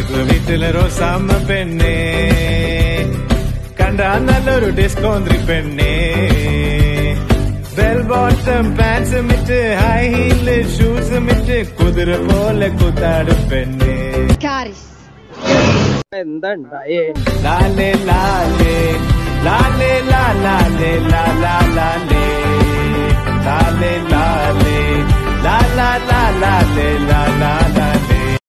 பக்கத்து வீட்டுல ரோசாம பெண்ணே கண்டா நல்லொரு டிஸ்கோந்திரி பெண்ணே பெல் பாட்டம் பேண்ட்ஸும் இட்டு ஹை ஹீல் ஷூஸும் இட்டு குதிரை போல குத்தாடு பெண்ணே காரிஸ் എന്താ ഉണ്ടായേ? ലാലേ ലാലേ ലാലേ ലാലേ ലാലേ. ലാലേ ലാലേ ലാലേ ലാലേ